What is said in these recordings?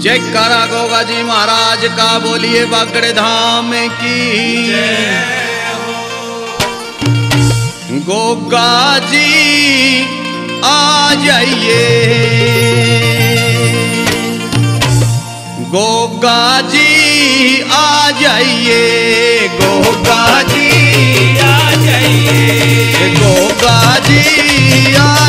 जयकारा गोगा जी महाराज का बोलिए बागड़े धाम की। गोगा जी, आ जाइए। गोगा जी, आ जाइए। गोगा जी, आ जाइए। गोगा जी, आ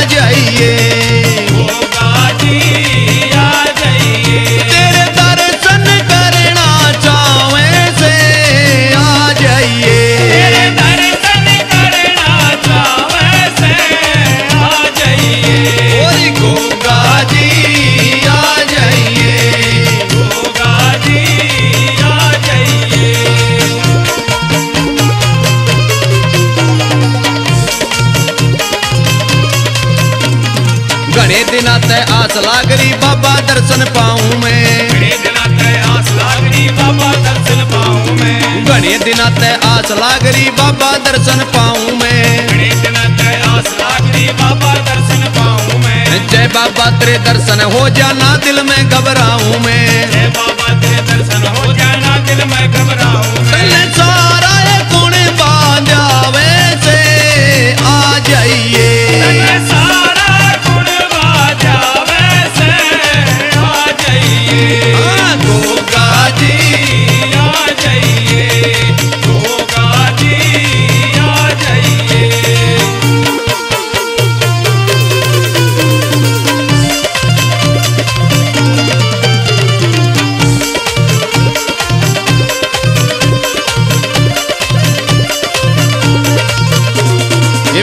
तय आस लागरी बाबा दर्शन पाऊँ मैं। बड़े दिना तय आस लागरी बाबा दर्शन पाऊँ मैं। घने दिना तय आस लागरी बाबा दर्शन पाऊँ मैं बड़े दिना तय आस लागरी बाबा दर्शन पाऊँ मैं जय बाबा तेरे दर्शन हो जाना दिल में घबराऊं मैं। जय बाबा तेरे दर्शन हो जाना दिल में घबराऊं मैं।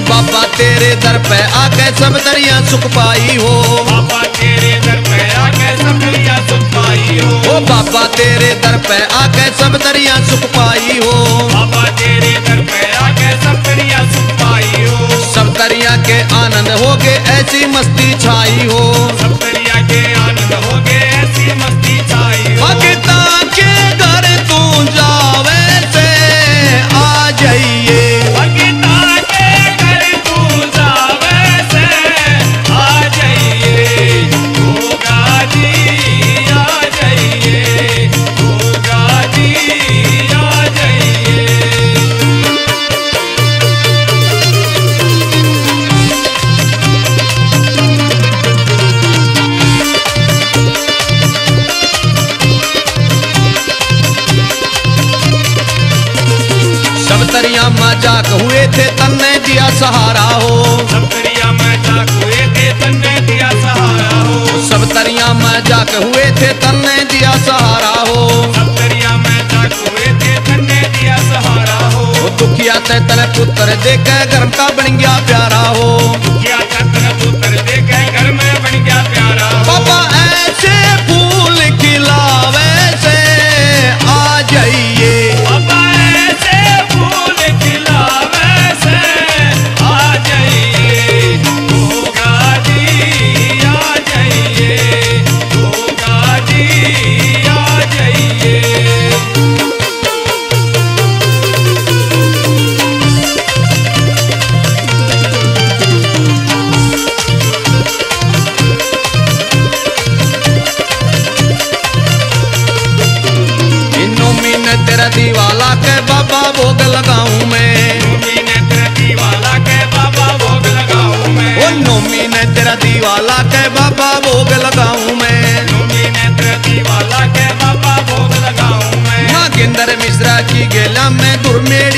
बाबा तेरे दर पे आके सब दरिया सुख पाई हो। बाबा तेरे दर पे आके सब दरिया सुख पाई हो। ओ बाबा तेरे दर पे आके सब दरिया सुख पाई हो। बाबा तेरे दर पे आके सब दरिया सुख पाई हो। सब दरिया के आनंद हो गए ऐसी मस्ती छाई हो। सब मज़ाक हुए थे तन्ने दिया सहारा हो। सब तरिया में जाग हुए थे तन्ने दिया सहारा हो। सब दरिया जाग हुए थे तन्ने दिया सहारा हो। सब दरिया में जाग हुए थे तन्ने दिया सहारा हो। दुखिया ते तेरे पुत्र देख गर्म का बन गया प्यारा हो। बाबा भोग लगाऊँ मैं। नोमी ने तेरा दीवाला के बाबा भोग लगाऊँ मैं। नागेंद्र मिश्रा की गेला मैं दुर्मेड़ी पे